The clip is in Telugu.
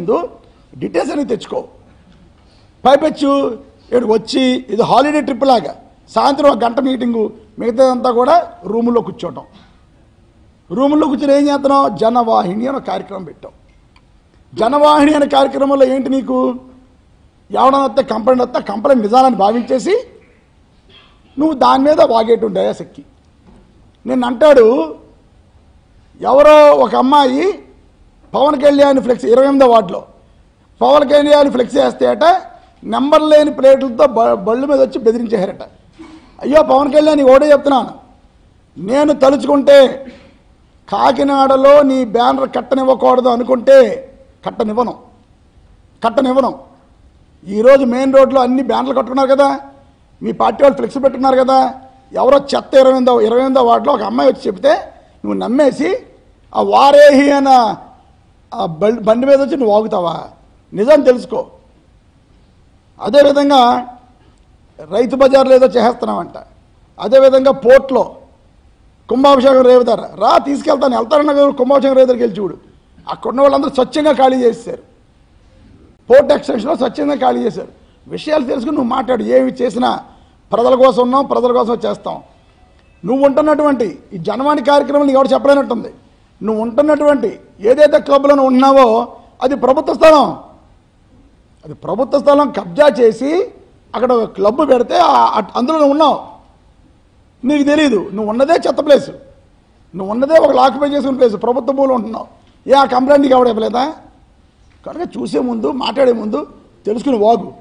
ముందు డీటెయిల్స్ అనేది తెచ్చుకో. పైపెచ్చు ఇక్కడ వచ్చి ఇది హాలిడే ట్రిప్ లాగా. సాయంత్రం ఒక గంట మీటింగు మిగతాదంతా కూడా రూములో కూర్చోవటం రూముల్లో కూర్చొని ఏం చేస్తున్నావు జనవాహిని అనే కార్యక్రమం పెట్టావు. జనవాహిని అనే కార్యక్రమంలో ఏంటి నీకు? ఎవడన్నా వస్తే కంప్లైంట్ వస్తే కంప్లైంట్ నిజాలని భావించేసి నువ్వు దాని మీద వాగేటుండే శక్తి. నిన్న అంటాడు ఎవరో ఒక అమ్మాయి పవన్ కళ్యాణ్ ఫ్లెక్స్ ఇరవై ఎనిమిదో వార్డులో. పవన్ కళ్యాణ్ ఫ్లెక్స్ వేస్తేట నెంబర్ లేని ప్లేట్లతో బ- బళ్ళు మీద వచ్చి బెదిరించారట అయ్యో పవన్ కళ్యాణ్ ఓడే చెప్తున్నాను. నేను తలుచుకుంటే కాకినాడలో నీ బ్యానర్ కట్టనివ్వకూడదు అనుకుంటే కట్టనివ్వను. కట్టనివ్వను. ఈరోజు మెయిన్ రోడ్లో అన్ని బ్యానర్లు కట్టుకున్నారు కదా. మీ పార్టీ వాళ్ళు ఫ్లెక్స్ పెట్టుకున్నారు కదా. ఎవరో చెత్త ఇరవై ఎనిమిదో ఇరవై ఎనిమిదో వార్డులో ఒక అమ్మాయి వచ్చి చెప్తే నువ్వు నమ్మేసి ఆ వారేహి అన్న ఆ బండి బండి మీద వచ్చి నువ్వు ఆగుతావా? నిజం తెలుసుకో. అదేవిధంగా రైతు బజార్లో ఏదో చేస్తున్నావంట అదేవిధంగా పోర్ట్లో కుంభాభిషేకం రేవుతారు రా తీసుకెళ్తాను వెళ్తారన్న కదా కుంభాభిషేకం రేవుతారికి వెళ్ళి చూడు. అక్కడ ఉన్న వాళ్ళందరూ స్వచ్ఛంగా ఖాళీ చేశారు పోర్ట్ ఎక్స్టెన్షన్లో స్వచ్ఛంగా ఖాళీ చేశారు విషయాలు తెలుసుకుని నువ్వు మాట్లాడు. ఏమి చేసినా ప్రజల కోసం ఉన్నాం ప్రజల కోసం చేస్తాం. నువ్వు ఉంటున్నటువంటి ఈ జనవాణి కార్యక్రమం నీకు ఎవరు చెప్పలేనట్టుంది. నువ్వు ఉంటున్నటువంటి ఏదైతే క్లబ్లో నువ్వు ఉన్నావో అది ప్రభుత్వ స్థలం. అది ప్రభుత్వ స్థలం కబ్జా చేసి అక్కడ ఒక క్లబ్ పెడితే అందులో నువ్వు ఉన్నావు. నీకు తెలియదు నువ్వు ఉన్నదే చెత్త ప్లేసు. నువ్వు ఉన్నదే ఒక లాక్పై చేసుకున్న ప్లేస్. ప్రభుత్వ భూములు ఉంటున్నావు. ఏ ఆ కంప్లైంట్ నీకు ఎవడ ఇవ్వలేదా? కనుక చూసే ముందు మాట్లాడే ముందు తెలుసుకుని వాగు.